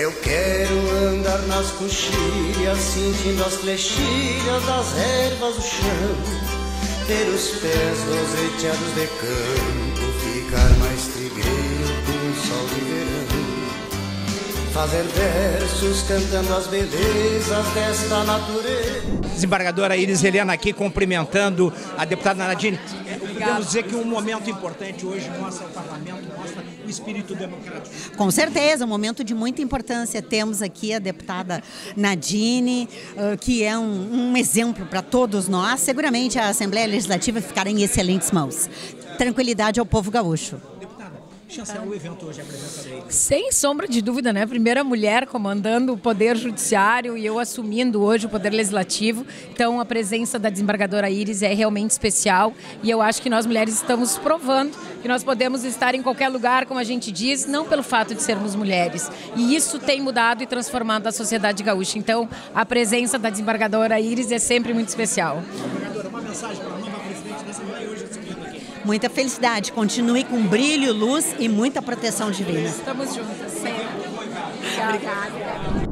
Eu quero andar nas coxilhas, sentindo as flechilhas das ervas do chão. Ter os pés roseteados de campo, ficar mais trigueiro com o sol de verão. Fazer versos cantando as belezas desta natureza. Desembargadora Iris Helena aqui cumprimentando a deputada Nadine. Podemos dizer que um momento importante hoje mostra o parlamento, mostra o espírito democrático. Com certeza, um momento de muita importância. Temos aqui a deputada Nadine, uh, que é um, um exemplo para todos nós. Seguramente a Assembleia Legislativa ficará em excelentes mãos. Tranquilidade ao povo gaúcho chancelar o evento hoje, a presença dele? Sem sombra de dúvida, né? Primeira mulher comandando o Poder Judiciário e eu assumindo hoje o Poder Legislativo. Então, a presença da desembargadora Iris é realmente especial e eu acho que nós mulheres estamos provando que nós podemos estar em qualquer lugar, como a gente diz, não pelo fato de sermos mulheres. E isso tem mudado e transformado a sociedade gaúcha. Então, a presença da desembargadora Iris é sempre muito especial. Desembargadora, uma mensagem para a nova presidente da Assembleia hoje assumindo aqui. Muita felicidade, continue com brilho, luz e muita proteção divina. Estamos juntas sempre. Obrigada.